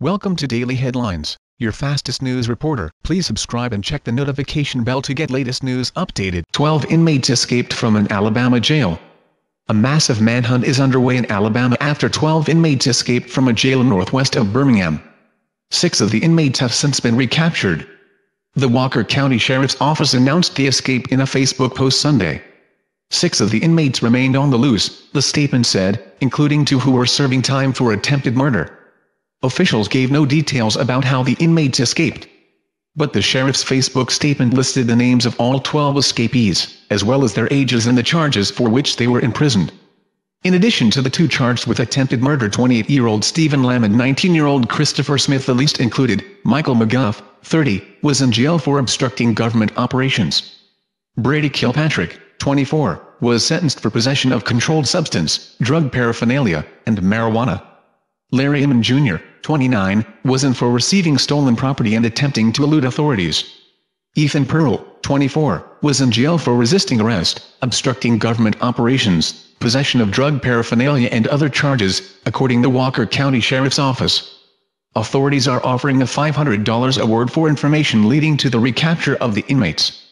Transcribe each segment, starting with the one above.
Welcome to Daily Headlines, your fastest news reporter. Please subscribe and check the notification bell to get latest news updated. 12 inmates escaped from an Alabama jail. A massive manhunt is underway in Alabama after 12 inmates escaped from a jail northwest of Birmingham. Six of the inmates have since been recaptured. The Walker County Sheriff's Office announced the escape in a Facebook post Sunday. Six of the inmates remained on the loose, the statement said, including two who were serving time for attempted murder. Officials gave no details about how the inmates escaped. But the sheriff's Facebook statement listed the names of all 12 escapees, as well as their ages and the charges for which they were imprisoned. In addition to the two charged with attempted murder 28-year-old Steven Lamb and 19-year-old Christopher Smith the least included, Michael McGuff, 30, was in jail for obstructing government operations. Brady Kilpatrick, 24, was sentenced for possession of controlled substance, drug paraphernalia, and marijuana. Larry Inman Jr., 29, was in for receiving stolen property and attempting to elude authorities. Ethan Pearl, 24, was in jail for resisting arrest, obstructing government operations, possession of drug paraphernalia and other charges, according to Walker County Sheriff's Office. Authorities are offering a $500 award for information leading to the recapture of the inmates.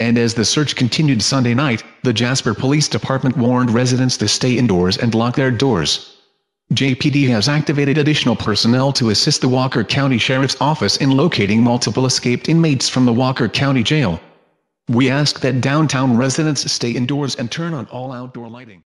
And as the search continued Sunday night, the Jasper Police Department warned residents to stay indoors and lock their doors. JPD has activated additional personnel to assist the Walker County Sheriff's Office in locating multiple escaped inmates from the Walker County Jail. We ask that downtown residents stay indoors and turn on all outdoor lighting.